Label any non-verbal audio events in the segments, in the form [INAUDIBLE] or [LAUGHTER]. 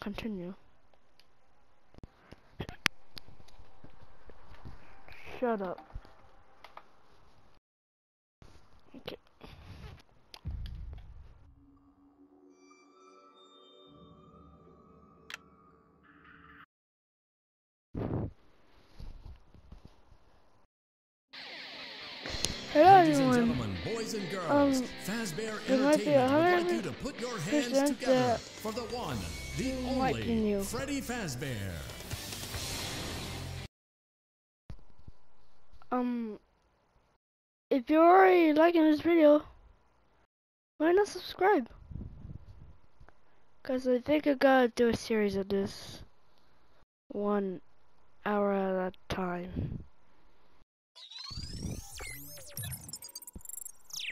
Continue. Shut up. Okay. Boys and girls, Um, Fazbear there might be a Entertainment would like you to put your hands together for the one, the only. Freddy Fazbear. Um, if you're already liking this video, why not subscribe? Cause I think I gotta do a series of this, one hour at a time.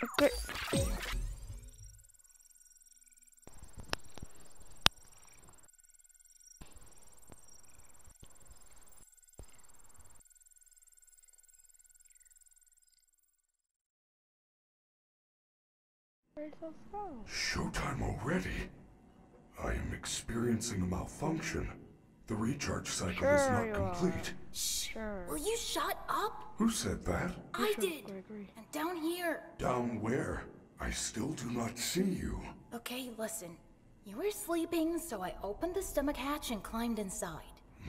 Okay. Phone? Showtime already? I am experiencing a malfunction. The recharge cycle is not you complete. Sure. Will you shut up? Who said that? I Sure, did. Gregory. And down here. Down where? I still do not see you. Okay, listen. You were sleeping, so I opened the stomach hatch and climbed inside.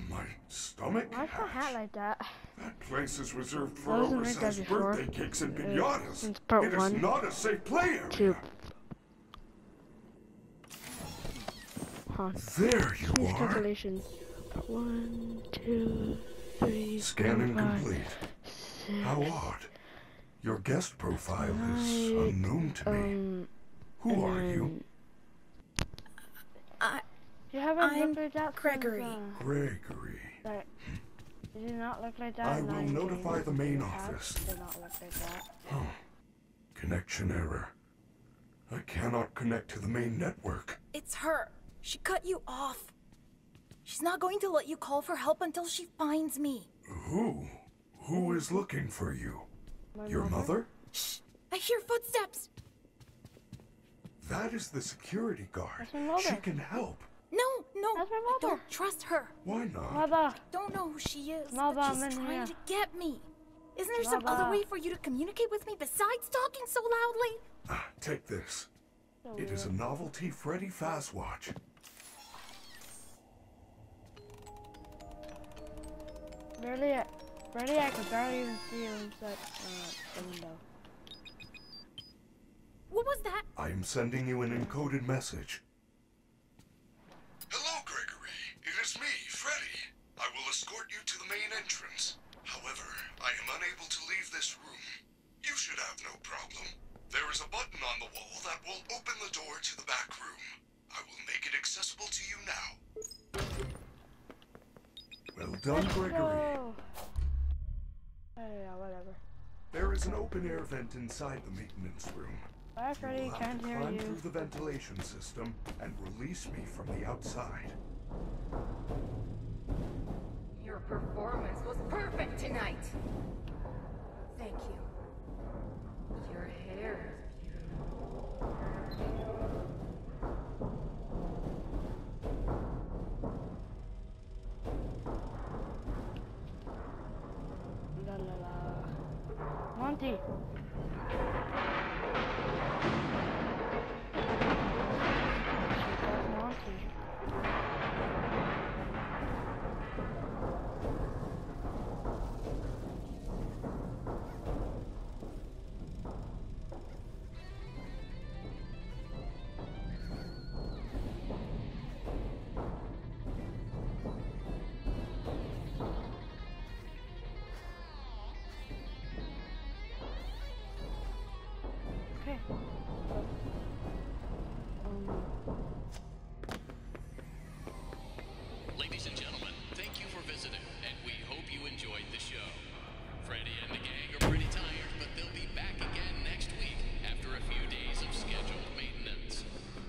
My stomach Why's my hat like that? That place is reserved for I wasn't like that oversized before. birthday cakes and pinatas. since part It is one. not a safe play area. Two. Huh. There you These are. Calculations. One, two, three, Scanning four, complete. six, How odd. Your guest profile is unknown to me. Um, Who are you? I. You haven't I'm looked like that Gregory. Since, uh, Gregory. that, did you not look like that? I will notify games? the main office. Did not look like that. Connection error. I cannot connect to the main network. It's her. She cut you off. She's not going to let you call for help until she finds me. Who? Who is looking for you? My Your mother? Shh! I hear footsteps. That is the security guard. That's my mother. She can help. No, no. That's my I don't trust her. Why not? Mother, I Don't know who she is. Mother, but she's I'm trying here. to get me. Isn't there some other way for you to communicate with me besides talking so loudly? Ah, take this. so It is a novelty Freddy Fazwatch. Barely, barely, I could barely even see you inside uh, the window. What was that? I am sending you an encoded message. Hello, Gregory. It is me, Freddy. I will escort you to the main entrance. However, I am unable to leave this room. You should have no problem. There is a button on the wall that will open the door to the back room. I will make it accessible to you now. Well done, Gregory. An open air vent inside the maintenance room. Bye, Freddy. will Can't to hear climb you. through the ventilation system and release me from the outside. Your performance was perfect tonight. Thank you. 对 Okay. Ladies and gentlemen, thank you for visiting, and we hope you enjoyed the show. Freddy and the gang are pretty tired, but they'll be back again next week after a few days of scheduled maintenance.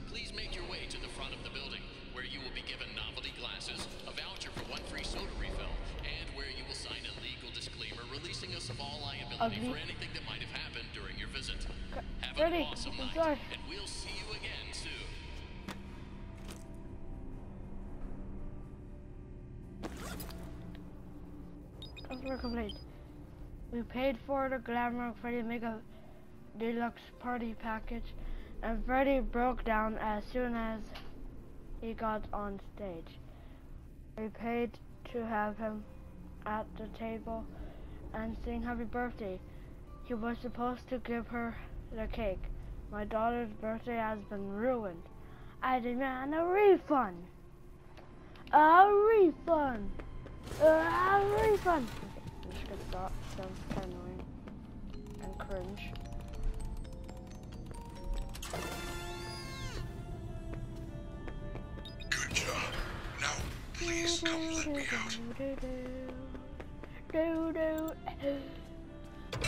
Please make your way to the front of the building, where you will be given novelty glasses, a voucher for one free soda refill, and where you will sign a legal disclaimer releasing us of all liability ugly. for anything Have awesome I'm night, sorry. and we'll see you again soon. Customer complaint. We paid for the Glamrock Freddy Mega Deluxe Party Package, and Freddy broke down as soon as he got on stage. We paid to have him at the table and sing happy birthday. He was supposed to give her the cake. My daughter's birthday has been ruined. I demand a refund. A refund. A refund. I'm just gonna stop. Sounds kind of annoying and cringe. Good job. Now, please come let me out.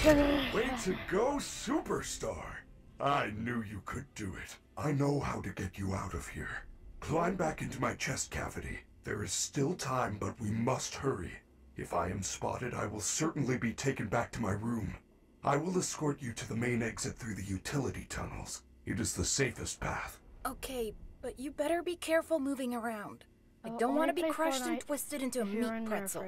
Way to go, superstar! I knew you could do it. I know how to get you out of here. Climb back into my chest cavity. There is still time, but we must hurry. If I am spotted, I will certainly be taken back to my room. I will escort you to the main exit through the utility tunnels. It is the safest path. Okay, but you better be careful moving around. I don't want to be play crushed and twisted into a If meat in there, pretzel.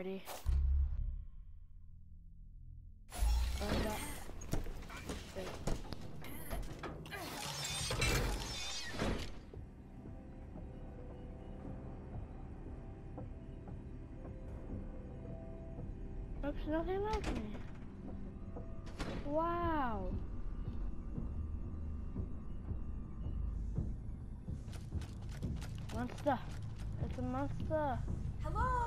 Looks nothing like me. Wow. Monster. It's a monster. Hello,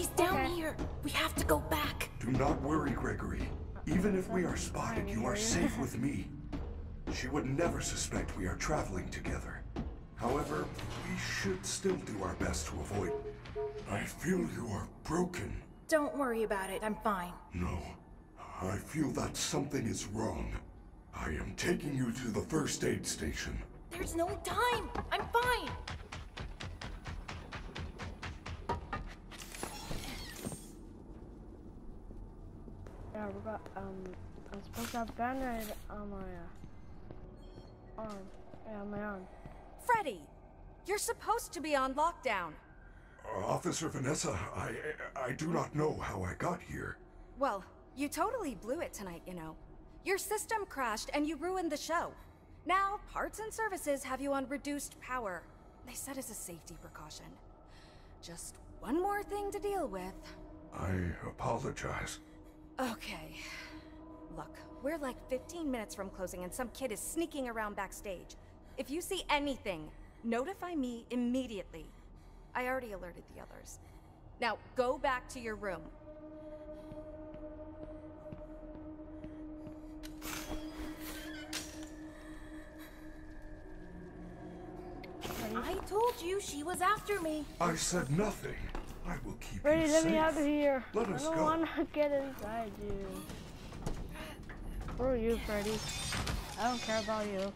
She's down Okay. here. We have to go back. Do not worry, Gregory. Even if we are spotted, you are [LAUGHS] safe with me. She would never suspect we are traveling together. However, we should still do our best to avoid. I feel you are broken. Don't worry about it. I'm fine. No, I feel that something is wrong. I am taking you to the first aid station. There's no time. I'm fine. Yeah, we got, um, I'm supposed to have band-aid on my, uh, arm. Yeah, on my arm. Freddy, you're supposed to be on lockdown. Uh, Officer Vanessa, I I do not know how I got here. Well, you totally blew it tonight, you know. Your system crashed and you ruined the show. Now, parts and services have you on reduced power. They said as a safety precaution. Just one more thing to deal with. I apologize. Okay. Look, we're like 15 minutes from closing and some kid is sneaking around backstage. If you see anything, notify me immediately. I already alerted the others. Now, go back to your room. I told you she was after me. I said nothing. I will keep Freddy, you let safe. me out of here. Let I us don't go. want to get inside you. Who are you, Freddy. I don't care about you.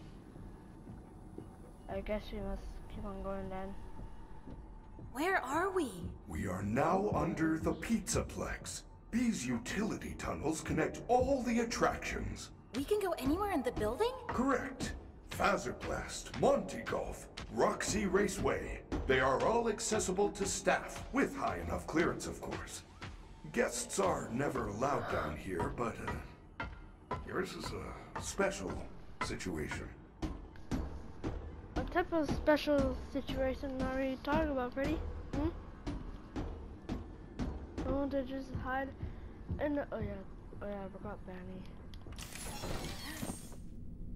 I guess we must keep on going then. Where are we? We are now under the Pizzaplex. These utility tunnels connect all the attractions. We can go anywhere in the building? Correct. Fazerblast, Monty Golf, Roxy Raceway. They are all accessible to staff, with high enough clearance, of course. Guests are never allowed down here, but uh, yours is a special situation. What type of special situation are we talking about, Freddy? Hmm? I want to just hide in the. Oh yeah, oh yeah, I forgot Banny.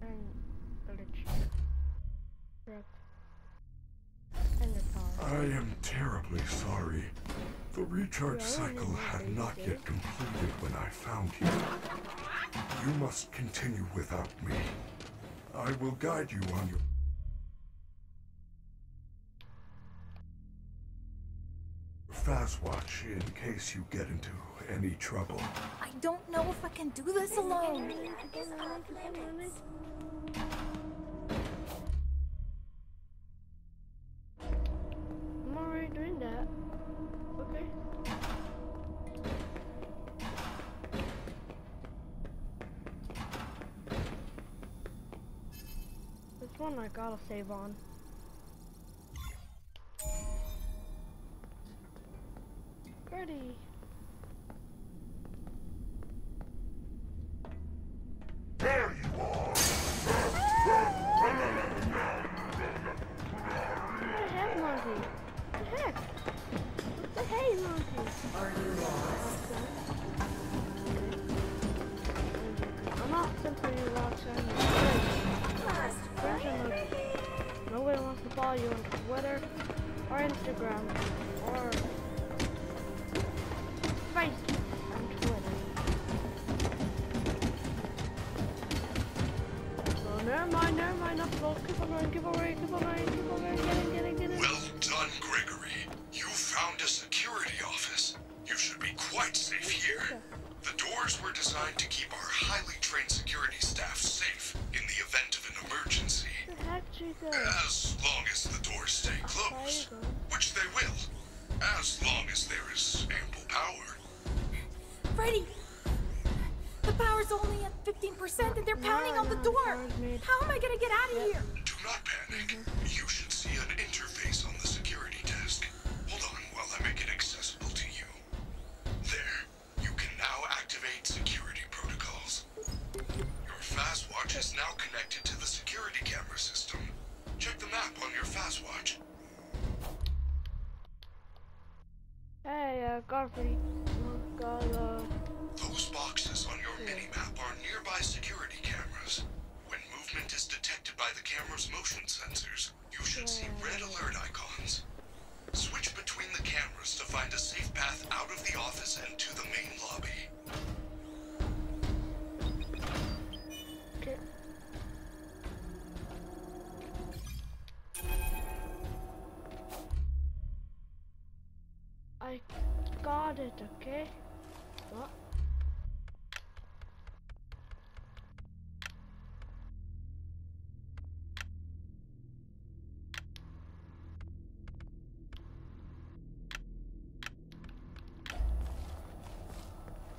And Glitch. Rip. And the power. I am terribly sorry. The recharge Yeah, cycle had not said. yet completed when I found you. You must continue without me. I will guide you on your Fazwatch in case you get into any trouble. I don't know if I can do this alone. One I gotta save on. Ready. There you are! What the heck, monkey? What the heck? What the hey, monkey? Are you lost? I'm not simply watching. Follow you on Twitter or Instagram or Facebook and Twitter. So never mind, never mind, not slow. Keep on going, keep on going, keep on keep on get it, get it, get it. Well done, Gregory. You found a security office. You should be quite safe here. The doors were designed to keep our highly trained security staff safe in Heck, Chico? As long as the doors stay closed, which they will. As long as there is ample power. Freddy! The power's only at 15% and they're pounding on the door! How am I gonna get out of here? Do not panic. You should see an interface on the security desk. Hold on while I make it accessible to you. There. You can now activate security protocols. Your Fazwatch is now connected to the security camera system. Map on your Fazwatch. Hey, uh, Godfrey. God, uh, Those boxes on your mini-map are nearby security cameras. When movement is detected by the camera's motion sensors, you should see red alert icons. Switch between the cameras to find a safe path out of the office and to okay? What?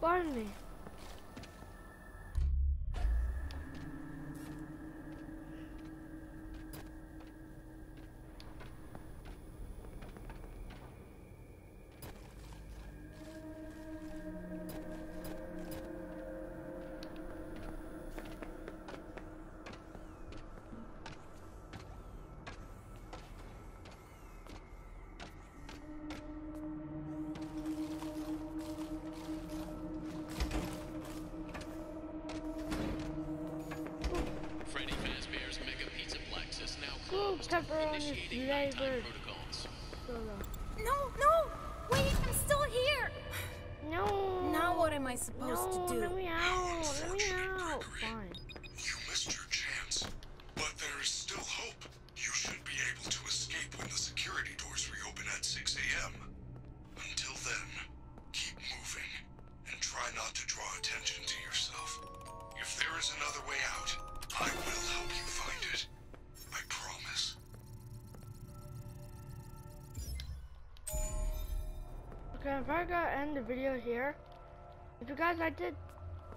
Barney. Initiating nighttime flavored. protocols. No, no! Wait, I'm still here! [SIGHS] No. Now what am I supposed no, to do? Probably gonna end the video here. If you guys liked it,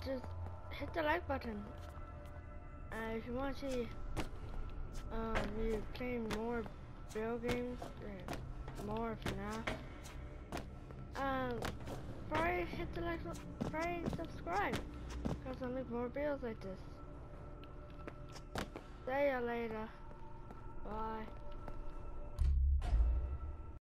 just hit the like button. Uh, if you want to see um, me playing more video games, or more FNAF, um, probably hit the like, probably subscribe, because I'll make more videos like this. See ya later. Bye.